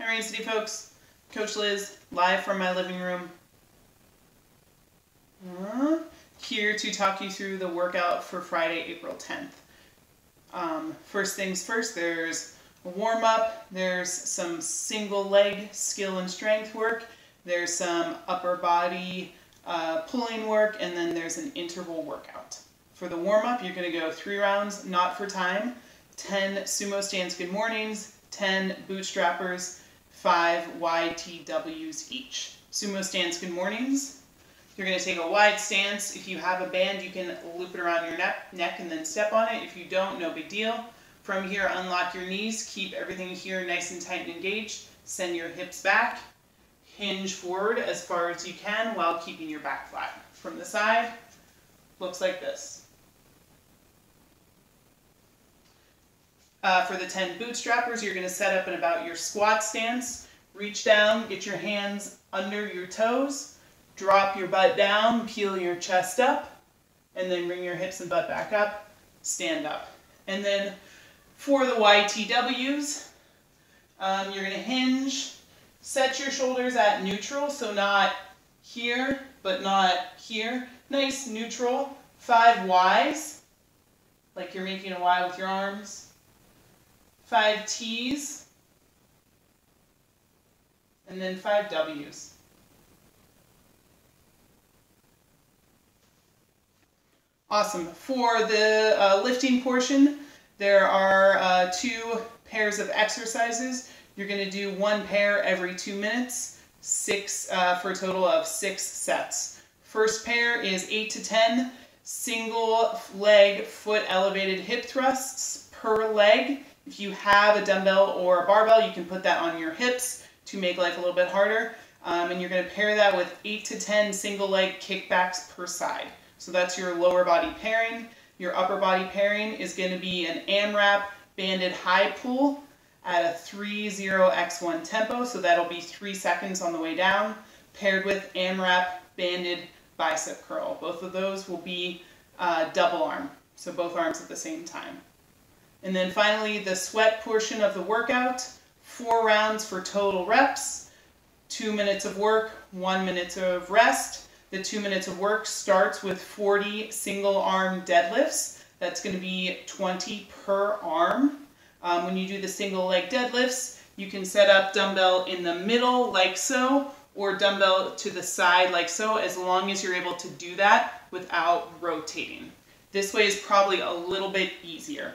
Hi, Raincity folks. Coach Liz, live from my living room. Uh, here to talk you through the workout for Friday, April 10th. Um, first things first, there's a warm up, there's some single leg skill and strength work, there's some upper body uh, pulling work, and then there's an interval workout. For the warm up, you're going to go three rounds, not for time, 10 sumo stance good mornings, 10 bootstrappers, five YTWs each. Sumo stance good mornings. You're going to take a wide stance. If you have a band, you can loop it around your neck, neck and then step on it. If you don't, no big deal. From here, unlock your knees. Keep everything here nice and tight and engaged. Send your hips back. Hinge forward as far as you can while keeping your back flat. From the side, looks like this. Uh, for the 10 bootstrappers, you're going to set up in about your squat stance. Reach down, get your hands under your toes, drop your butt down, peel your chest up, and then bring your hips and butt back up, stand up. And then for the YTWs, um, you're going to hinge, set your shoulders at neutral, so not here, but not here. Nice neutral, five Ys, like you're making a Y with your arms five T's, and then five W's. Awesome. For the uh, lifting portion, there are uh, two pairs of exercises. You're going to do one pair every two minutes, six uh, for a total of six sets. First pair is 8 to 10 single leg foot elevated hip thrusts per leg. If you have a dumbbell or a barbell, you can put that on your hips to make life a little bit harder. Um, and you're going to pair that with 8 to 10 single leg kickbacks per side. So that's your lower body pairing. Your upper body pairing is going to be an AMRAP banded high pull at a 3-0-x1 tempo. So that'll be 3 seconds on the way down, paired with AMRAP banded bicep curl. Both of those will be uh, double arm, so both arms at the same time. And then finally, the sweat portion of the workout, four rounds for total reps, two minutes of work, one minute of rest. The two minutes of work starts with 40 single arm deadlifts. That's going to be 20 per arm. Um, when you do the single leg deadlifts, you can set up dumbbell in the middle like so, or dumbbell to the side like so, as long as you're able to do that without rotating. This way is probably a little bit easier.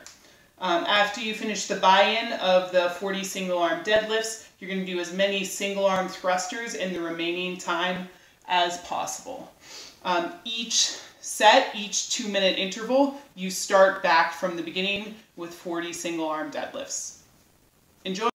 Um, after you finish the buy-in of the 40 single arm deadlifts, you're going to do as many single arm thrusters in the remaining time as possible. Um, each set, each two minute interval, you start back from the beginning with 40 single arm deadlifts. Enjoy!